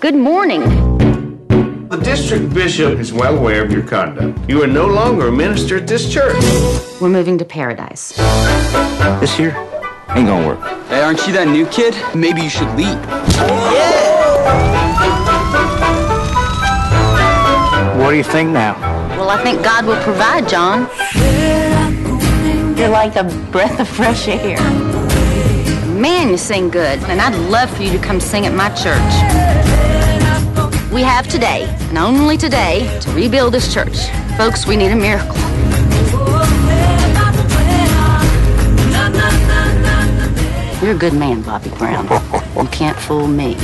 Good morning. The district bishop is well aware of your conduct. You are no longer a minister at this church. We're moving to paradise. This here ain't gonna work. Hey, aren't you that new kid? Maybe you should leave. Yeah. What do you think now? Well, I think God will provide, John. You're like a breath of fresh air. Man, you sing good, and I'd love for you to come sing at my church. We have today, and only today, to rebuild this church. Folks, we need a miracle. You're a good man, Bobby Brown. You can't fool me.